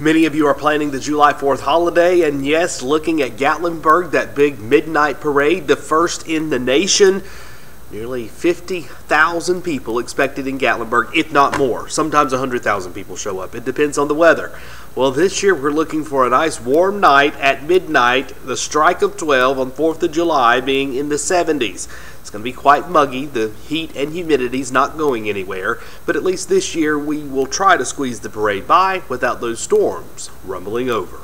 Many of you are planning the July 4th holiday, and yes, looking at Gatlinburg, that big midnight parade, the first in the nation. Nearly 50,000 people expected in Gatlinburg, if not more. Sometimes 100,000 people show up. It depends on the weather. Well, this year we're looking for a nice warm night at midnight, the strike of 12 on 4th of July being in the 70s. It's going to be quite muggy. The heat and humidity's not going anywhere, but at least this year we will try to squeeze the parade by without those storms rumbling over.